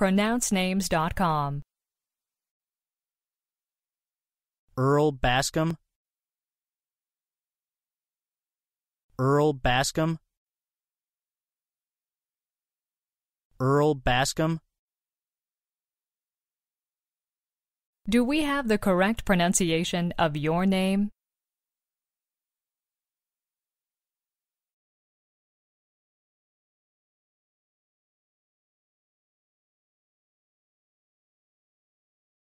pronouncenames.com. Earl Bascom, Earl Bascom, Earl Bascom. Do we have the correct pronunciation of your name?